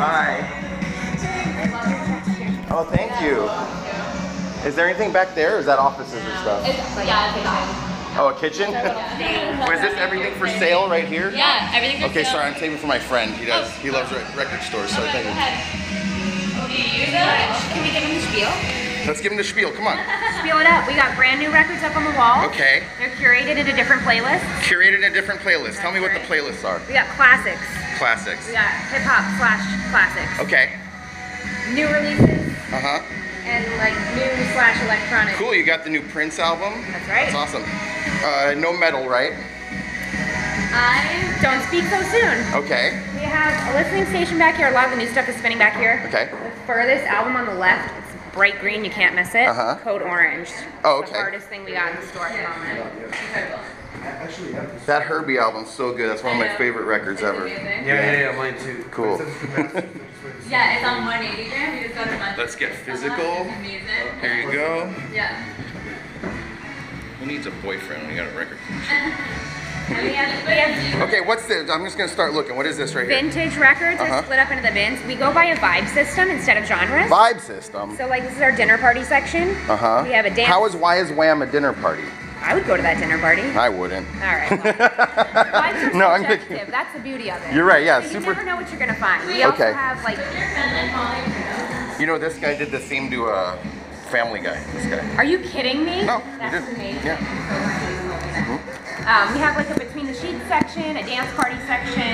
Hi. Oh, thank you. Is there anything back there, or is that offices and stuff? yeah, kitchen. Oh, a kitchen? Was this everything for sale right here? Yeah, everything for sale. Okay, sale. sorry, I'm saving for my friend. He does. He loves re- record stores, so I Okay, go ahead. Do you use it? Can we give them the spiel? Let's give him the spiel. Come on. Spiel it up. We got brand new records up on the wall. Okay. They're curated into different playlists. Curated a different playlist. Tell me what the playlists are. We got classics. Classics. We got hip hop slash classics. Okay. New releases Uh huh. And like new slash electronic. Cool. You got the new Prince album. That's right. That's awesome. Uh, no metal, right? I don't speak so soon. Okay. We have a listening station back here. A lot of the new stuff is spinning back here. Okay. The furthest album on the left, it's bright green. You can't miss it. Uh-huh. Code Orange. Oh, okay. The hardest thing we got in the store at the moment. That Herbie album's so good. That's one of my favorite records ever. Yeah, yeah, yeah, mine too. Cool. Yeah, it's on 180 gram. You just go to my. Let's get physical. Amazing. Here you go. Yeah. Who needs a boyfriend when you got a record? And we have, we have Okay, what's this? I'm just gonna start looking. What is this right here? vintage records Uh-huh. are split up into the bins. We go by a vibe system instead of genres. Vibe system. So like this is our dinner party section. Uh huh. We have a dance. How is Why is Wham a dinner party? I would go to that dinner party. I wouldn't. All right. well, No, I'm subjective. kidding. That's the beauty of it. You're right, yeah, So super- You never know what you're gonna find. We Okay. also have like. You know, this guy did the theme to a Family Guy. This guy. Are you kidding me? No, he That's didn't. amazing. Yeah. Um, we have like a between the sheets section, a dance party section.